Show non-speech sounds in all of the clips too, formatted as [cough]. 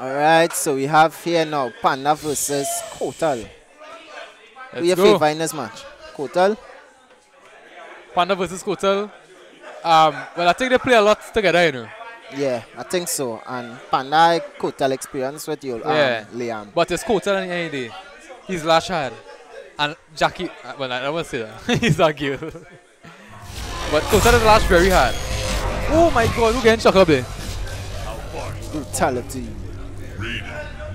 Alright, so we have here now Panda versus Kotal. Who you favor in this match? Kotal? Panda versus Kotal. Um, well, I think they play a lot together, you know. Yeah, I think so. And Panda Kotal experience with you, um, yeah. Liam. But it's Kotal any day. He's last hard. And Jacqui, uh, well, I don't want to say that. [laughs] He's not good. but Kotal is last very hard. Oh my god, who getting shocked up there? Brutality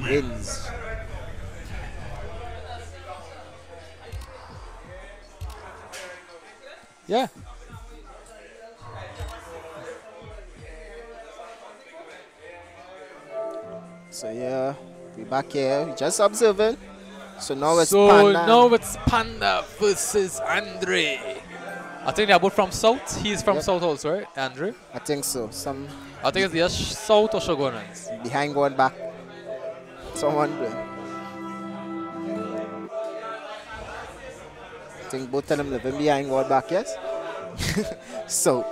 wins. Yeah. So yeah, we back here, we just observing. So now it's so Panda. now it's Panda versus Andre. I think they're both from South. He's from yep. South also, right, Andre? I think so. Some. I think it's either South or Shogunans. Behind going back. Someone. I think both of them living behind one back, yes? [laughs] so,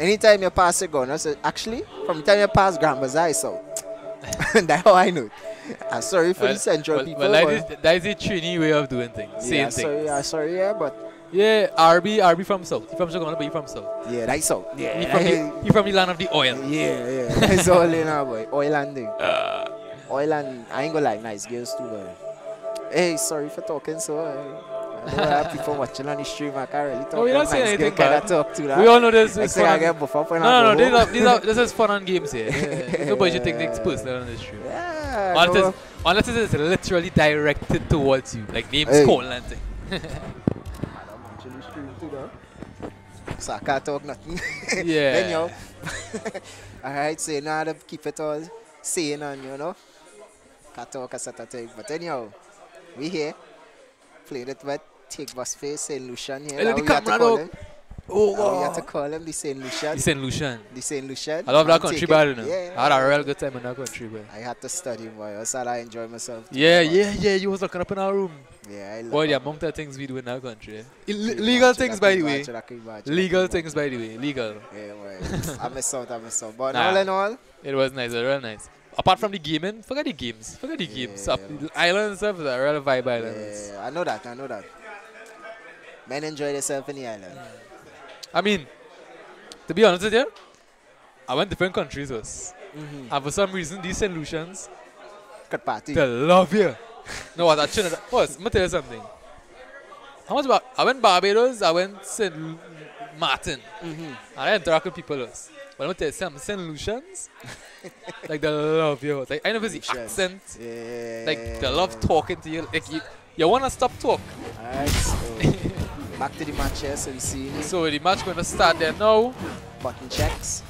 anytime you pass a gun, so actually, from the time you pass Grandma's Bazaar, so [laughs] that's how I know. I'm sorry for well, the central well, people. Well, that is, that is a Trini way of doing things. Yeah, Same sorry, thing. Yeah, sorry, yeah, but. Yeah, RB, RB from South. He from Chicago, but he from South. Yeah, that's South. Yeah, he from, the, he from the land of the oil. Yeah, yeah. [laughs] That's all in our boy. Oil landing. Uh, oil and, I ain't gonna like nice girls too, but. Hey, sorry for talking so. Uh, people [laughs] watching on the stream, I can't really talk. No, we don't say anything bad. Talk to that. We all know this is fun. I get buff up no, no, no, these are, these are, [laughs] this is fun and games here. [laughs] Nobody should take things personal on the stream. Yeah, unless, no. unless it's literally directed towards you, like names hey. calling and thing. I don't watch the stream too though. So I can't talk nothing. Yeah. then yo, alright, so you know how to keep it all sane and you know, can't talk a sort of thing. But anyhow, we here, played it with take bus face St. Lucian here. Hey, the camera Oh, wow. we have to call him the St. Lucian. The St. Lucian. The St. Lucian. I love that country bad, you. Yeah, I had a real good time in that country, boy. I had to study, boy. I said I enjoy myself. Yeah, yeah, yeah. You was looking up in our room. Yeah, I love Boy, the amount of things we do in that country. Eh? legal things, by the way. Legal things, by the way. Legal. Yeah, boy. I miss out, I miss out. But [laughs] all in all, it was nice, it was real nice. Apart from the gaming, forget the games. Forget the yeah, games. Yeah, yeah. Islands is a real vibe islands. Yeah, I know that, I know that. Men enjoy themselves in the island. I mean, to be honest with you, I went different countries first. Mm-hmm. And for some reason, these St. Lucians, party. they love you. no, what, actually, first, let me tell you something. How much about, I went Barbados, I went St. Martin. Mm-hmm. And I with people else. But let me tell you something, St. Lucians, [laughs] like they love you. Like, I know the accent. Yeah. Like, they love talking to you. Like, you, you want to stop talk. Alright, so [laughs] back to the match here, so we see. So the match going to start there now. Button checks.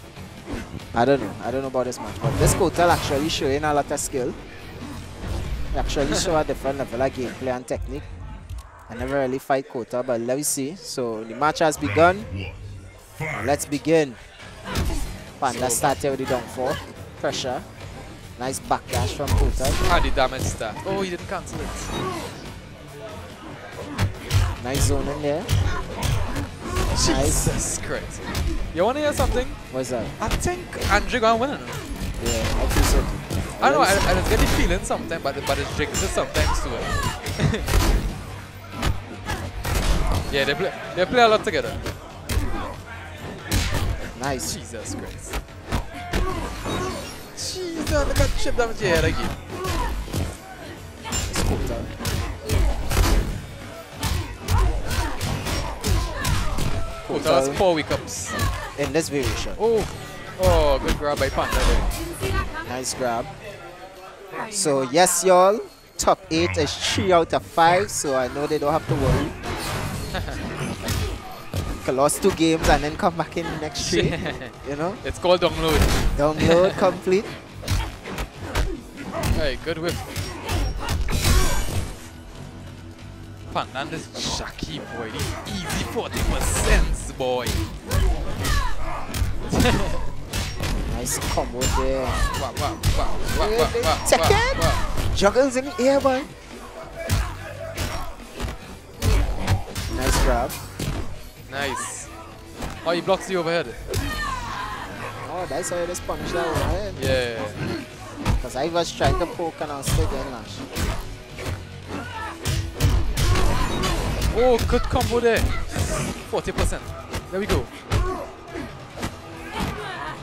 I don't know. I don't know about this match, but this Kotal actually showing a lot of skill. He actually show a different level of gameplay and technique. I never really fight Kota, but let me see. So the match has begun. Let's begin. Panda started with the down four. Pressure. Nice backdash from Kota. Ah, the damage start. Oh, he didn't cancel it. Nice zone in there. Jesus nice. Christ. You want to hear something? What's that? I think Andre gonna win. Yeah, I think so. I don't know, I, I just get the feeling sometimes, but, but it jinxes sometimes [laughs] too. yeah, they play, they play a lot together. Nice. Jesus Christ. Jesus, look at chip damage here again. It's cool, though. That was four wake ups. In this variation. Oh, oh, good grab by Panda there. Nice grab. So yes, y'all, top eight is three out of five, so I know they don't have to worry. [laughs] lost two games and then come back in the next three. [laughs] you know? It's called download. Download [laughs] complete. Hey, good whip. Fernandez Jacqui boy. Easy 40% boy. [laughs] nice combo there. Wow, wow, wow, wow, wow, wow, Second. Wow, wow. Juggles in the air, boy. Nice grab. Nice. Oh, he blocks the overhead. Oh, that's how you just punish that overhead. Yeah. Because I was trying to poke and I was still getting lash. Oh, good combo there. 40%. There we go.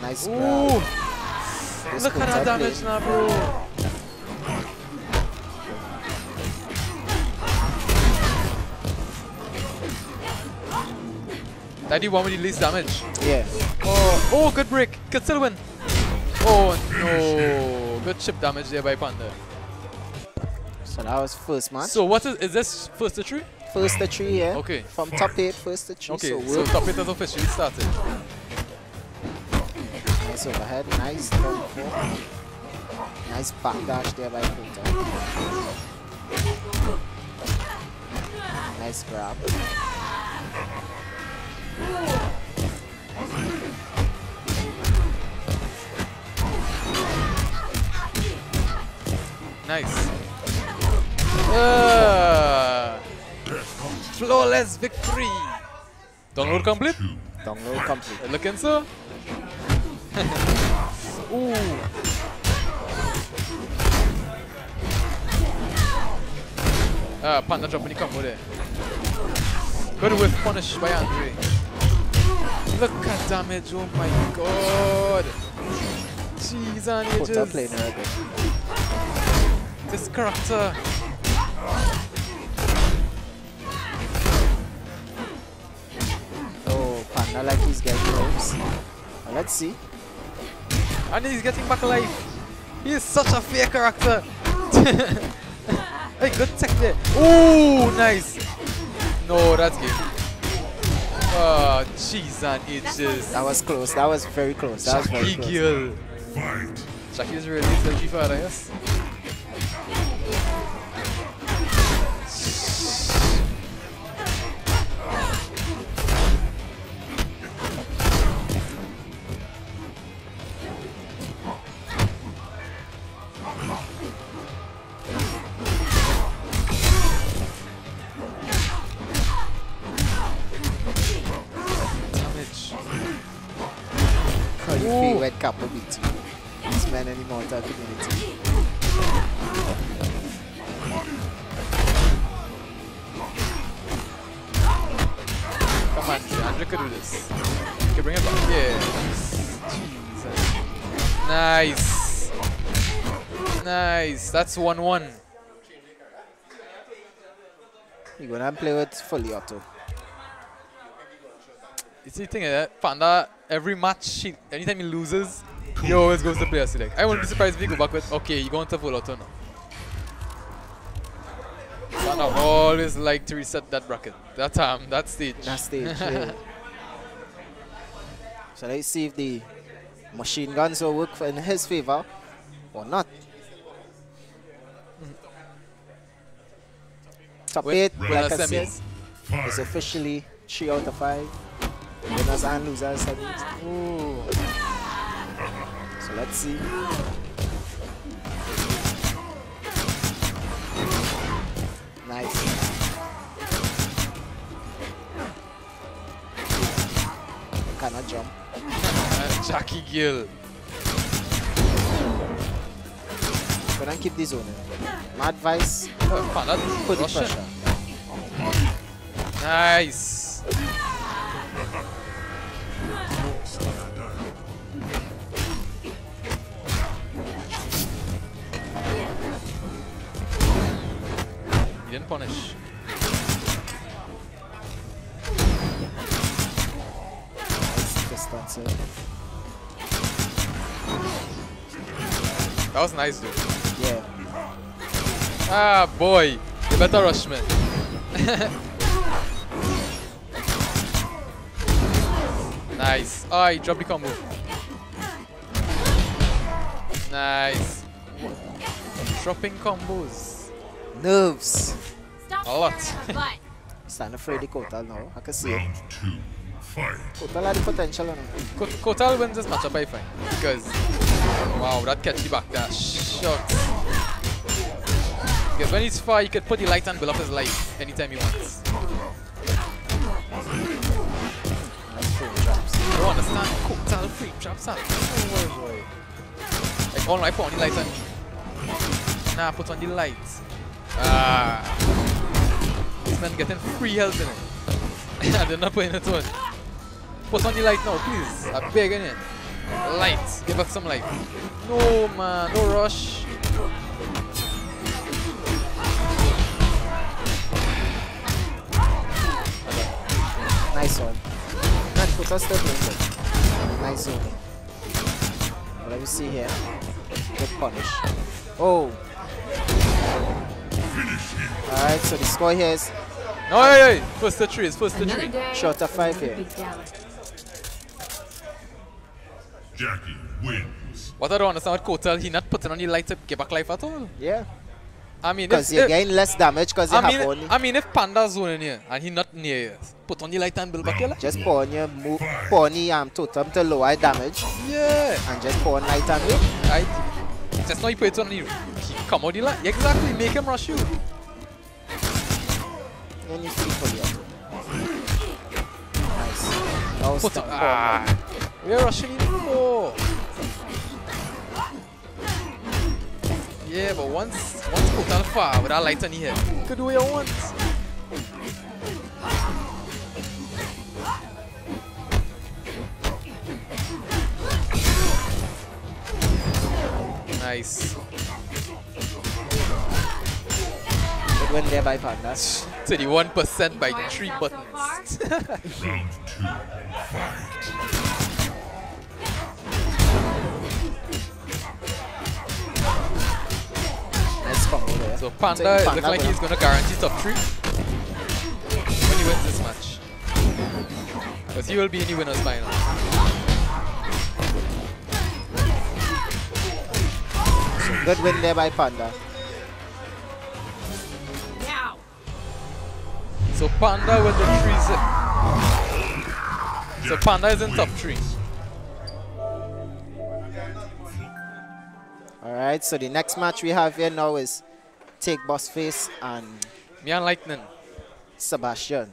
Nice Ooh, look at that damage now, bro. That the one with the least damage. Yeah. Oh, oh, good break. Could still win. Oh no, good chip damage there by Panda. So that was first match. So what is is this first to three? first to three, yeah. Okay. From top eight, first to three. Okay, So, so top eight has officially started. Nice overhead, nice four. Nice backdash there by Kota. Nice grab. Nice. Uh, flawless victory. Download complete. Download complete. Looking so. [laughs] Ooh. Ah, Panda dropping the combo there. Good whiff punish by Andre. Look at damage, oh my god. Jeez on Kota playing ages. very good. This character. Oh, Panda like he's getting ropes. Well, let's see. And he's getting back alive. He is such a fair character. [laughs] hey, good tech there. Ooh, nice. No, that's game. Oh, jeez and ages. That was close. That was very close. That was very close. Gill. Jacqui is really the father, yes? How you Ooh. feel when Capo beats you? This man and immortal community. Come on, Andrew could do this. You can bring it back. Yeah. Nice. Nice. That's 1 1. You gonna play with fully auto. You see the thing that Panda, every match, he, anytime he loses, he always goes to player select. I wouldn't be surprised if he go back with, okay, you going to full auto now. Panda always like to reset that bracket. That time, that stage. That stage, [laughs] yeah. So let's see if the machine guns will work for in his favor or not. Mm-hmm. Top 8, winner like I said, is officially 3 out of 5. And losers semis. Ooh. So let's see. Nice. Cannot jump. Uh, Jacqui Gill. Gonna keep this zoning. My advice, Oh, put the pressure. Nice. He didn't punish. Nice distance. eh? That was nice, dude. Yeah. Ah, boy. You better rush me. [laughs] nice. Ah, he dropped the combo. Nice. Dropping combos. Nerves. Stop A lot. staring at my. Stand afraid of Kotal now. I can see it. Two, fight. Kotal had the potential on him. Kotal wins this matchup by fine because wow, that catchy back dash shot. Because when he's far, he could put the light and build up his life anytime he wants. Nice frame traps. I don't understand Kotal free traps up. Oh boy, boy. Like all my pony light and Nah, put on the lights. Ah. This man getting free health in it. [laughs] they're not putting it on. Put on the light now, please. I'm begging it. Light. Give us some light. No, man. No rush. Okay. Nice one. Not put us still. Nice one. Let me see here. Good punish. Oh. Alright, so the score here is No, hey, hey. First the trees. First the Another tree. day, Short of five another here. Jacqui wins. What I don't understand with Kotal, he not putting on the light to give back life at all. yeah. I mean, Because if, you're getting less damage because you I have mean, only. I mean, if Panda's zoning here and he not near you, put on the light and build back your life. Just pour on your move, pour on the um, totem to lower damage Yeah. and just pour on light and wait. I just now you put it on the he come out the light. Exactly, make him rush you. You see for you. Nice. That was Put Ah, we're rushing him for. Yeah, but once once Kotal far with that light on the head, you could do what you want. Nice. Good win there by Panda. 31% by three buttons. Round [laughs] two. Nice. So Panda, So it Panda looks like he's gonna guarantee top three when he wins this match. Because he will be in the winners final. Good win there by Panda. Now. So Panda with the three zip. So Panda is in top three. Alright, so the next match we have here now is Take Boss Face and Me and Lightning. Sebastian.